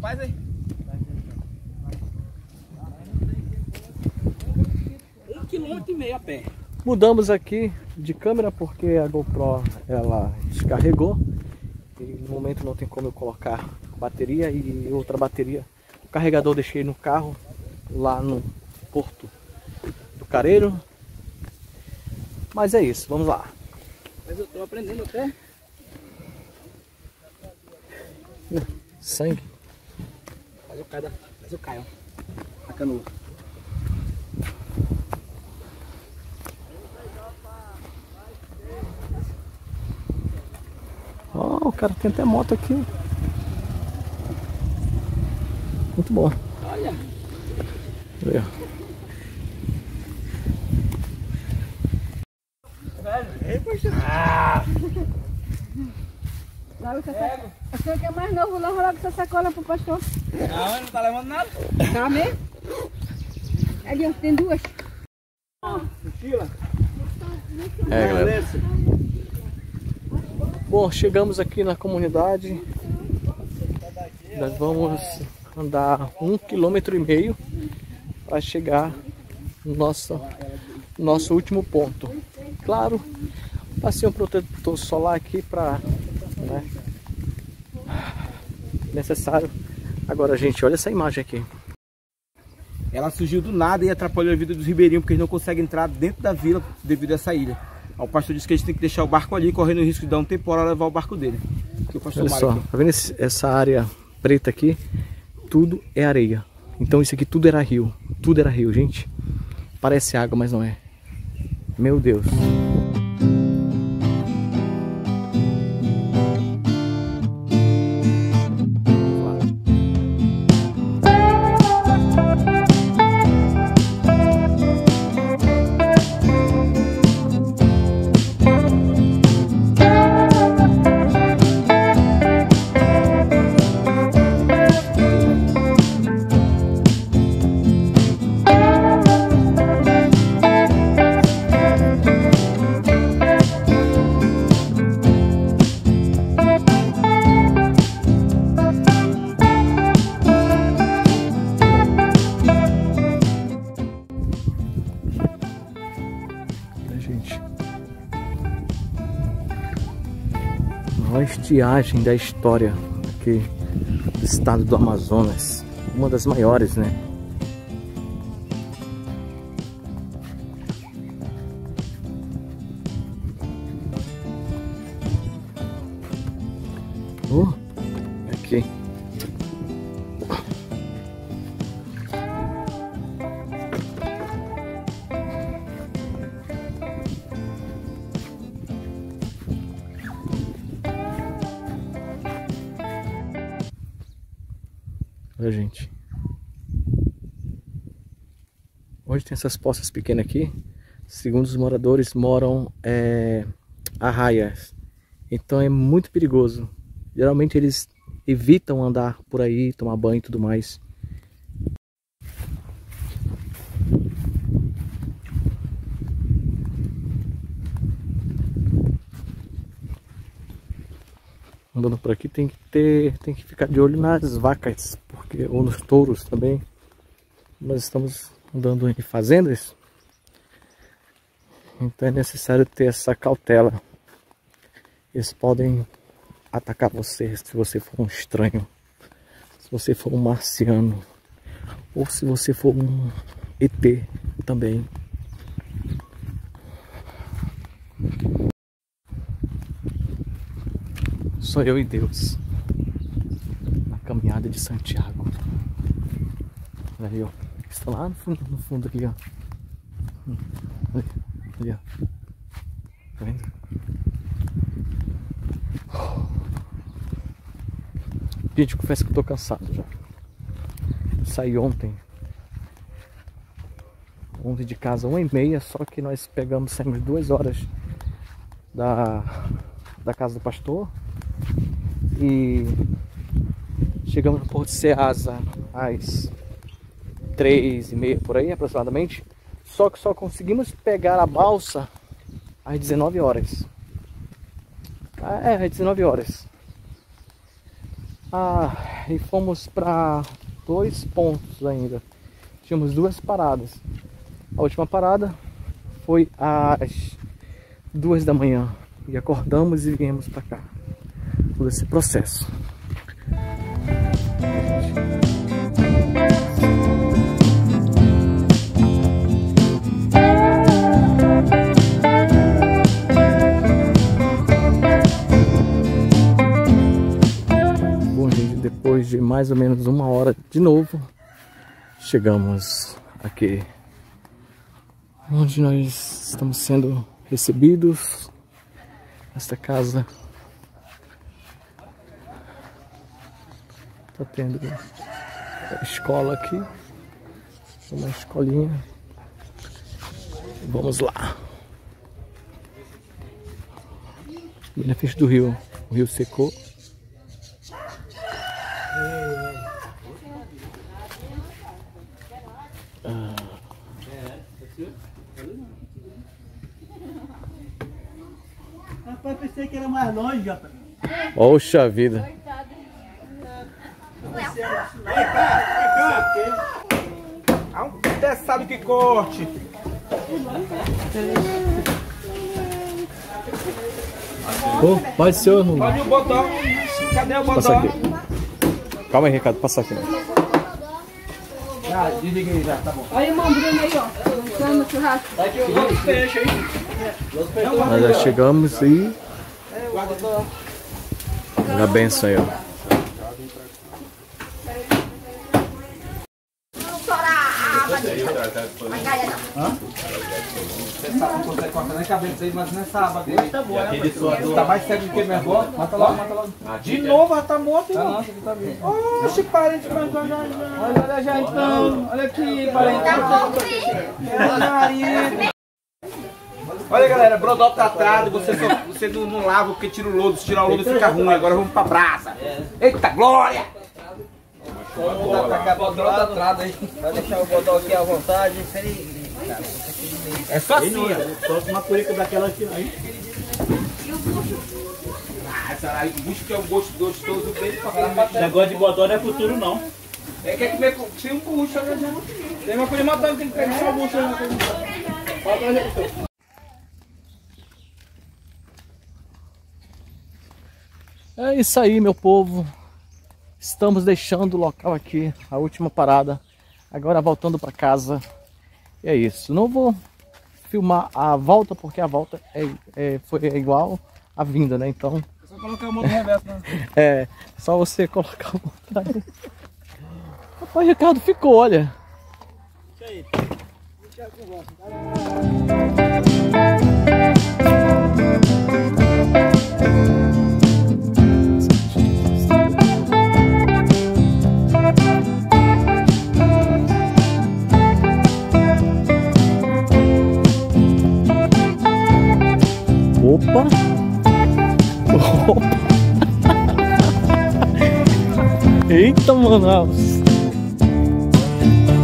Faz aí. Um quilômetro e meio a pé. Mudamos aqui de câmera porque a GoPro ela descarregou e no momento não tem como eu colocar bateria e outra bateria. O carregador eu deixei no carro lá no Porto do Careiro. Mas é isso, vamos lá. Mas eu tô aprendendo até. Sangue. Faz o Caio, faz o Caio. A canoa. Ó, o cara tem até moto aqui. Muito bom. Olha. Logo essa sacola. O senhor que é mais novo, logo logo essa sacola pro pastor. Não, não tá levando nada. Tá mesmo? Ali, ó, tem duas. Mochila. É, galera. Bom, chegamos aqui na comunidade. Nós vamos andar um quilômetro e meio para chegar no nosso, nosso último ponto. Claro, passei um protetor solar aqui para né, necessário. Agora, gente, olha essa imagem aqui. Ela surgiu do nada e atrapalhou a vida dos ribeirinhos porque eles não conseguem entrar dentro da vila devido a essa ilha. O pastor disse que a gente tem que deixar o barco ali, correndo o risco de dar um temporal e levar o barco dele. Que o pastor Olha só, aqui. tá vendo esse- essa área preta aqui? Tudo é areia. Então isso aqui tudo era rio. Tudo era rio, gente. Parece água, mas não é. Meu Deus. Maior estiagem da história aqui do estado do Amazonas. Uma das maiores, né? Olha, gente. Onde tem essas poças pequenas aqui, segundo os moradores, moram é, arraias. Então é muito perigoso. Geralmente eles evitam andar por aí, tomar banho e tudo mais. Andando por aqui tem que ter, tem que ficar de olho nas vacas, porque ou nos touros também. Nós estamos andando em fazendas, então é necessário ter essa cautela. Eles podem atacar você se você for um estranho, se você for um marciano, ou se você for um ET também. Sou eu e Deus. Na caminhada de Santiago. Olha aí, ó. Está lá no fundo, no fundo ali, ó. Ali, ó. Tá vendo? Gente, confesso que eu tô cansado já. Saí ontem. Ontem de casa, uma e meia, só que nós pegamos, saímos duas horas da, da casa do pastor e chegamos no Porto de Ceasa às três e meia por aí aproximadamente. Só que só conseguimos pegar a balsa às 19 horas. Ah, É, 19 horas. Ah, e fomos para dois pontos ainda. Tínhamos duas paradas. A última parada foi às duas da manhã. E acordamos e viemos para cá. Todo esse processo. Bom, gente, depois de mais ou menos uma hora de novo, chegamos aqui onde nós estamos sendo recebidos nesta casa. Tá tendo escola aqui, uma escolinha. Vamos lá. Benefício do rio, o rio secou. Rapaz, pensei que era mais longe, rapaz. Poxa vida. Ah, um pedaçado que corte. Ô, pode ser ou não? Olha o bodó. Cadê o aqui. Calma aí, Ricardo, passa aqui. Já, desliga aí já, tá bom. Olha o irmão Bruno aí, ó. Dançando no churrasco. Nós já chegamos e. Olha a benção aí, ó. Você sabe, não consegue cortar nem cabelo aí, mas não é sábado. Tá bom, né? Tá mais cego do que minha avó. Mata logo, mata logo. De novo, já tá morto, irmão. Oxe, parente, mas já, já, já. Olha, olha já então. Olha aqui, parente. Olha galera, Brodó tá atrás, você, só, você não, não lava porque tira o lodo, se tirar o lodo fica ruim, agora vamos pra brasa. Eita glória! Bodó tá atrás aí. Vai deixar o Bodó aqui à vontade. É só assim. Solta uma curica daquela aqui aí. Ah, essa aí, o bucho que é um gosto gostoso dele pra falar pra Negócio de Bodó não é futuro, não. É que é comer com sem um bucho, né? Tem uma coisa matando, tem que pegar só o bucho. É isso aí, meu povo. Estamos deixando o local aqui, a última parada. Agora voltando para casa. E é isso. Não vou filmar a volta, porque a volta é, é- foi igual a vinda, né? Então, Só colocar mão no reverso, né? é só você colocar o montanha. Rapaz, Ricardo ficou, olha. Opa! Eita, Manaus!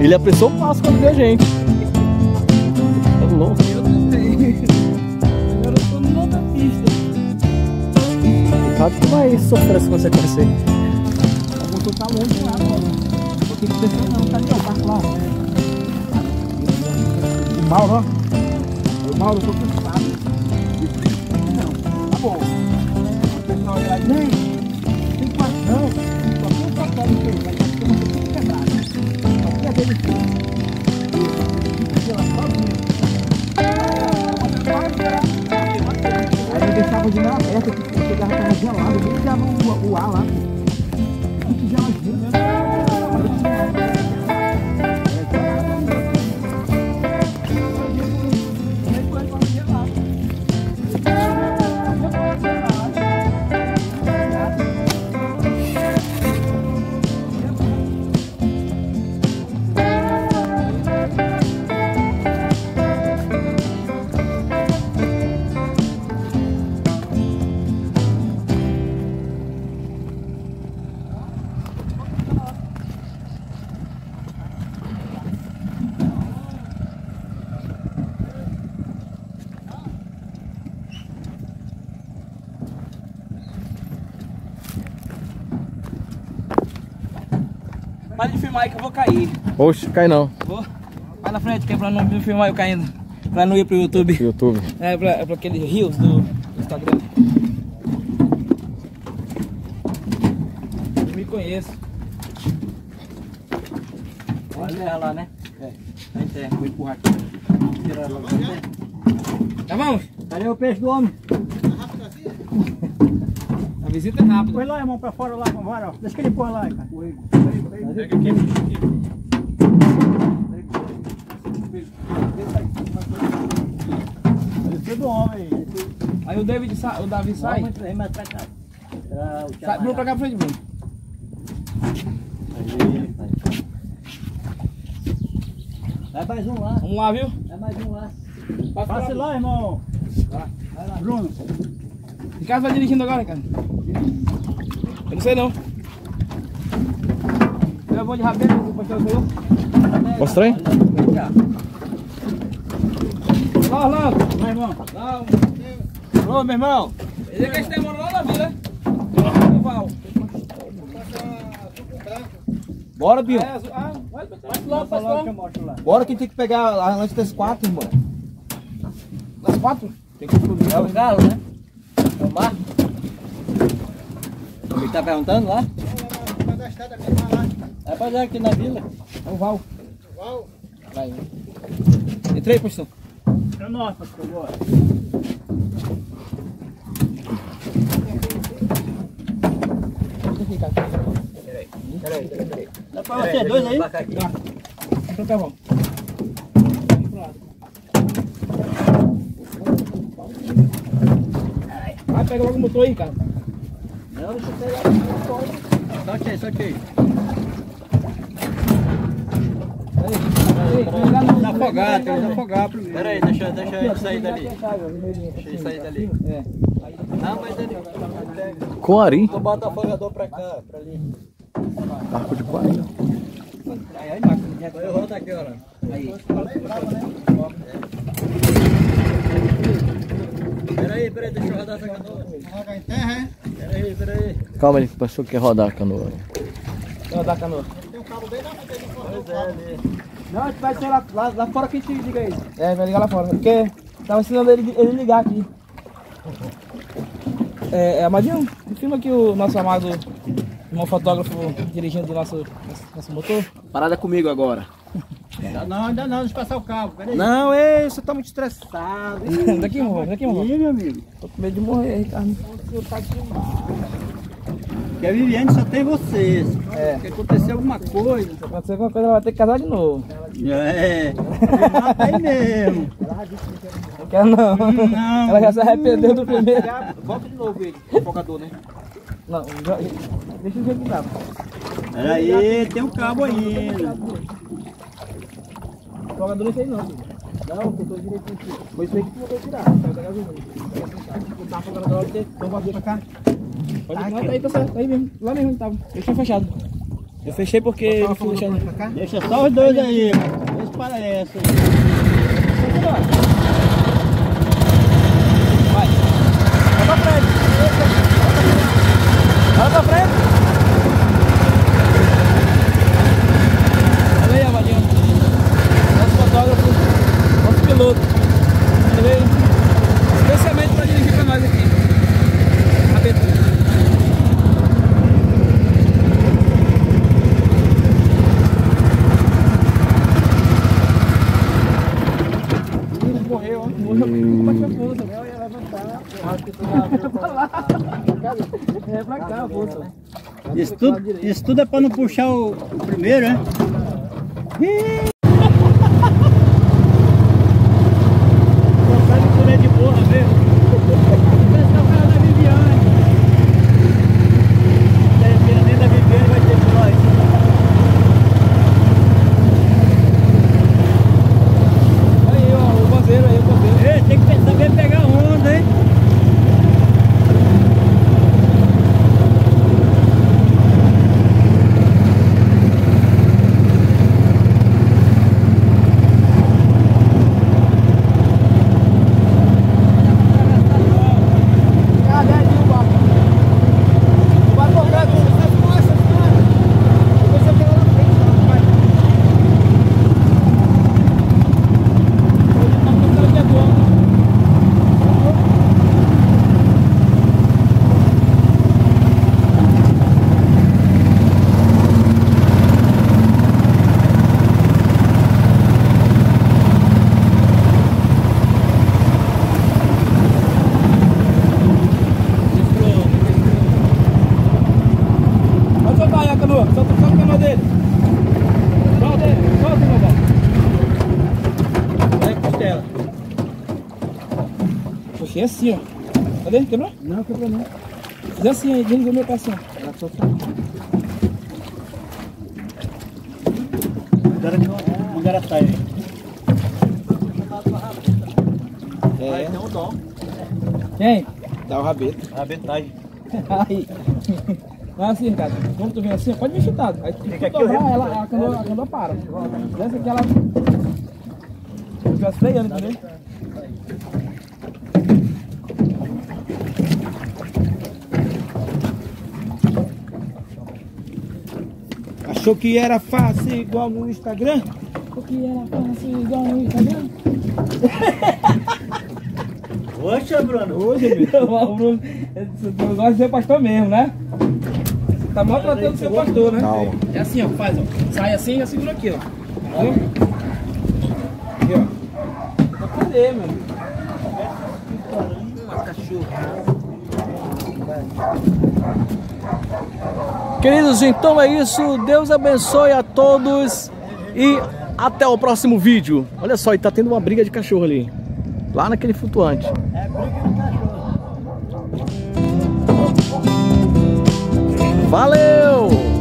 Ele apressou o passo quando viu a gente. Tá louco. Agora eu tô numa outra pista. Ricardo que vai sofrer essa consequência aí. O motor tá longe lá, mano. Não tô aqui pensando não. Cadê o barco lá? O Mauro, ó. O Mauro, eu tô cansado. Não, tá bom. O pessoal olha no peito, mas tem. Só tem a dele aqui. Aí eu deixava de janela aberta, eu chegava tava gelado, nem ligava o, o ar lá. Muito geladinho, né? Para de filmar aí que eu vou cair. Oxe, cai não. Vou. Vai na frente, que é pra não me filmar eu caindo. Pra não ir pro YouTube. YouTube. É pra, é pra aquele rios do Instagram. Eu me conheço. Olha ela lá, né? É. Aí tem, vou empurrar aqui. Tirar ela lá. Tá bom? Cadê o peixe do homem? A visita é rápida. Põe lá, irmão, pra fora lá, vamos ó. Deixa que ele põe lá, cara. Pega aqui, aqui. Do homem. Aí o David sai, o Davi sai. Vamos pra cá. Sai, Bruno pra cá pra frente, Bruno. Vai mais um lá. Vamos lá, viu? Vai mais um lá. Vai Passe lá, irmão. Vai lá. Bruno. Ricardo vai dirigindo agora, cara. Eu não sei não. Eu vou de rabeira, depois que eu vou. Mostra aí. Lá, lá. Vai, irmão. Lá. Ô, meu irmão. Ele é que a gente demora lá na vila. Bora, Bill. É, ah, lá, lá lá. lá. Bora que tem que pegar lá antes das quatro, irmão. Das quatro? Tem que ir É o galo, né? É o mar. Ele tá perguntando lá? É pra dar aqui na vila. É o Val. Val? Vai. Entrei, pastor. É nosso, pastor. Bora. Aqui, cara. Dá pra você dois aí? Dá. Então tá bom. Vai, pega logo o motor aí, cara. Não, deixa eu pegar. Solte aí, solte aí. Afogado, tem que afogar primeiro. Pera aí, deixa, deixa ele sair dali. Deixa ele sair dali. É. Não, mas ele. Coari. Tu bota o afogador pra cá, pra ali. Arco de Coari. Aí, aí, Marcos. Vai rodar aqui, olha. Aí. Pera aí, pera aí, deixa eu rodar essa canoa. Joga em terra, hein? Pera aí, pera aí. Calma, ele pensou que ia rodar a canoa. Vou dar a canoa. Pois é, ali. Não, a gente vai ser lá, lá, lá fora que a gente liga ele. É, vai ligar lá fora. Porque tava ensinando ele, ele ligar aqui. É, é Amadinho, filma aqui o nosso amado irmão fotógrafo dirigindo o nosso, nosso, nosso motor. Parada comigo agora. Não, ainda não, deixa eu passar o cabo, peraí. Não, ei, você tá muito estressado. daqui, irmão, daqui, irmão. Ih, meu amigo. Tô com medo de morrer, Ricardo. Porque a Viviane só tem vocês. É. Se acontecer alguma coisa. Se acontecer alguma coisa, ela vai ter que casar de novo. É. Mata aí mesmo. Não quer não. Não. Ela já se arrependeu do primeiro. Volta de novo ele, o focador, né? Não, já- deixa eu ver que dá. Peraí, tem um cabo ainda. O jogador não sei não. filho. Não, tô direitinho aqui. Foi isso aí que tu mandou tirar. Saiu da gasolina. Botar a jogador lá, então vai vir pra cá. Pode não, tá aí, tá certo. Tá aí mesmo. Lá mesmo tava. Eu tinha fechado. Eu fechei porque ele foi deixando. Deixa só os dois aí. Vê se parece. Vai. Vai pra frente. Vai pra frente. Olha aí, Amadinho. Nosso fotógrafo, nosso piloto. Ele veio especialmente pra dirigir pra nós aqui. Abertura. Ih, Morreu, ó. Morreu com a força? Eu ia levantar. Pra lá. É pra cá. Isso tudo, isso tudo é pra não puxar o, o primeiro, né? de porra mesmo. Esse é o cara da Viviane. Dependendo da Viviane vai ter que nós. Aí, ó, o banzeiro aí, o banzeiro. Ei, tem que saber pegar onda, hein? É assim, ó. Cadê? Quebrou? Não, quebrou não. Fiz assim aí, desligou meu passão. Ela só saiu. Mangaratá aí. É, Tem um dom. Quem? dá o rabeto. Rabetagem. Aí. Não é assim, Ricardo. Quando tu vem assim, pode vir chutado. Aí tu tem que dobrar ela, a canoa, a canoa para. Desce aqui ela. Estivesse freando, entendeu? Achou que era fácil igual no Instagram? O que era fácil igual no Instagram? Poxa, Bruno. Hoje, Bruno, Bruno, tu gosta de ser pastor mesmo, né? Tá maltratando ser pastor, né? Calma. É assim, ó, faz, ó. Sai assim e já segura aqui, ó. Viu? Aqui, ó. Pra poder, meu amigo. Queridos, então é isso. Deus abençoe a todos e até o próximo vídeo. Olha só, e tá tendo uma briga de cachorro ali. Lá naquele flutuante. É briga de cachorro. Valeu!